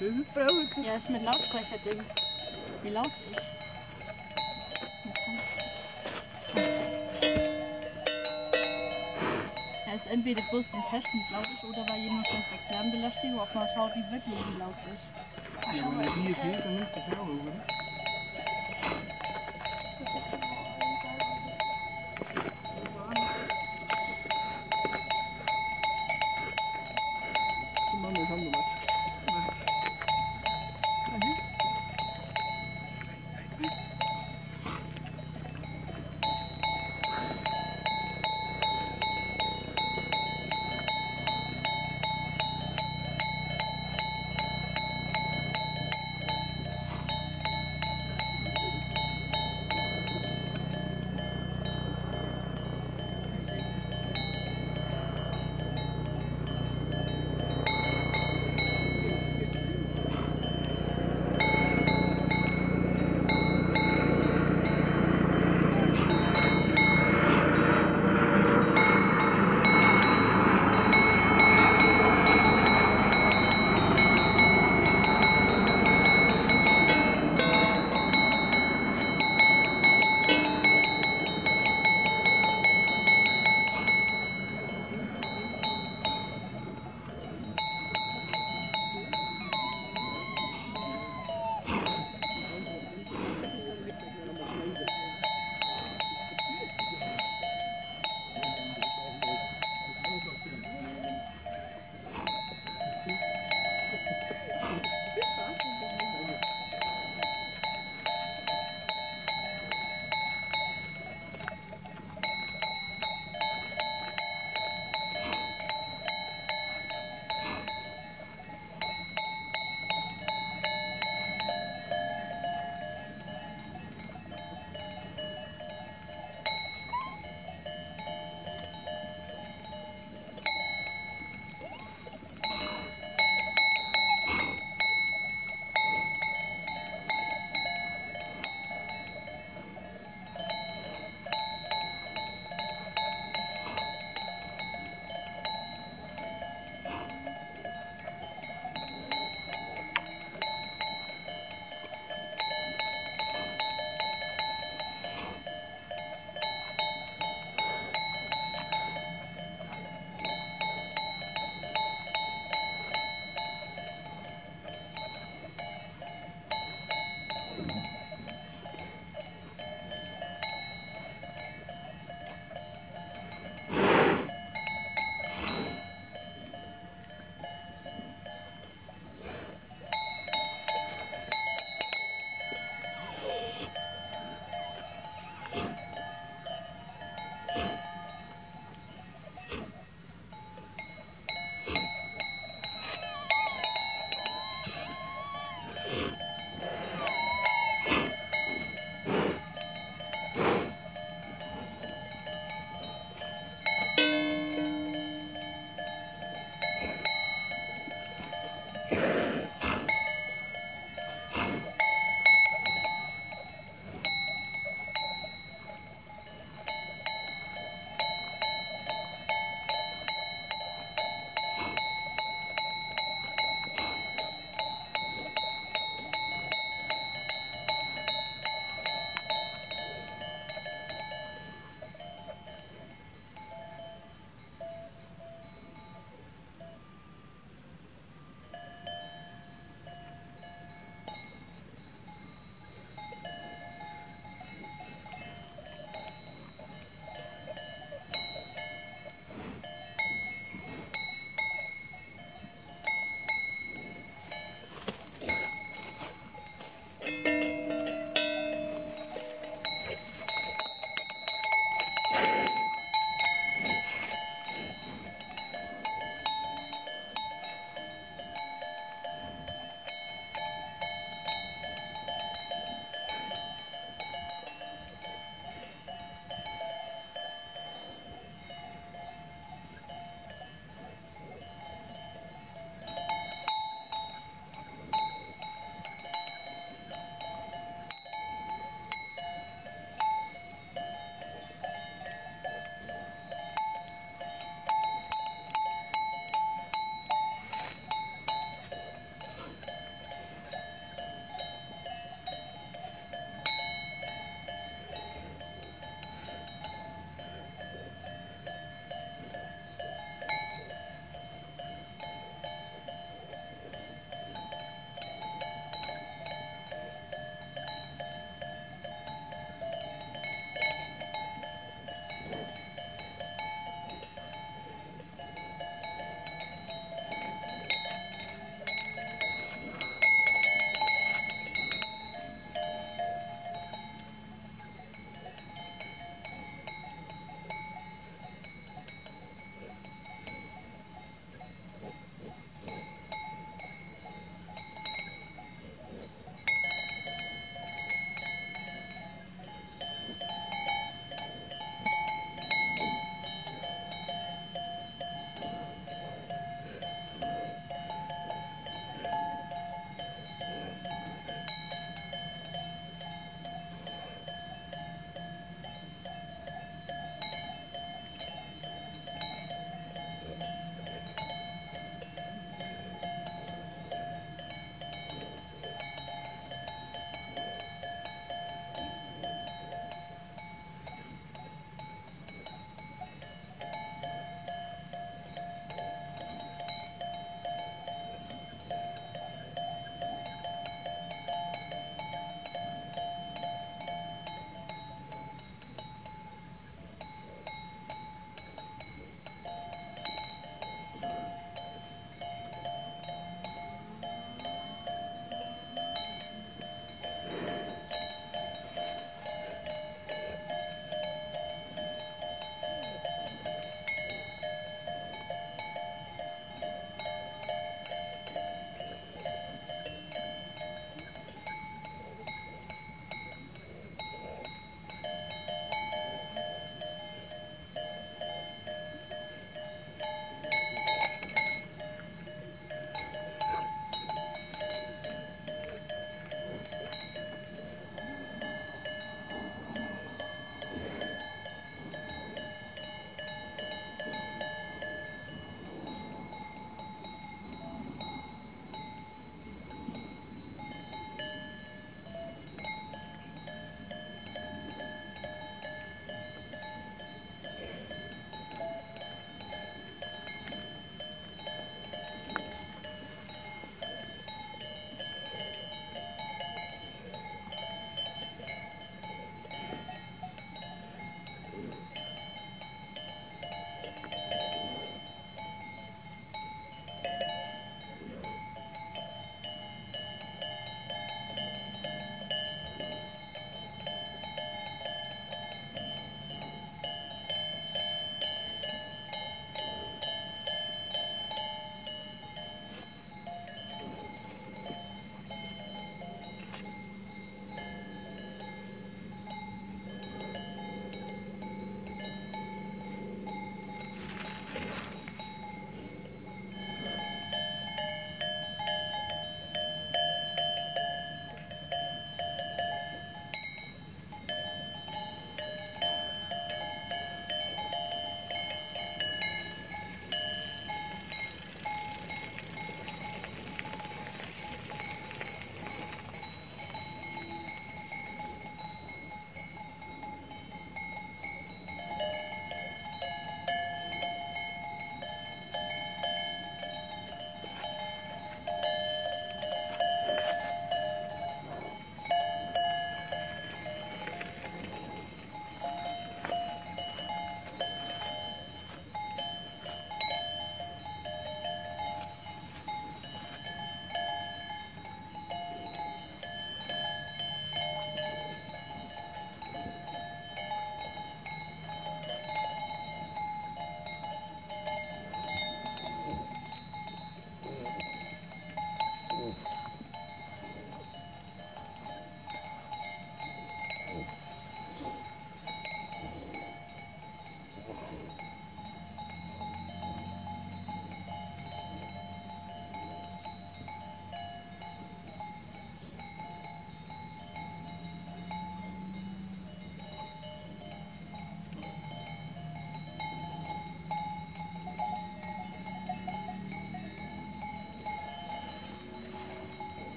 Weißt du Ja, ist mit Lautsprecher-Ding. Wie laut es ist. Er ist entweder bloß im Festen laut ist oder weil jemand schon sechs Lärmbelästigung, ob man schaut, wie wirklich wie laut ist. Ach, Ja, wenn man die hier geht, dann nimmt das ja auch, oder?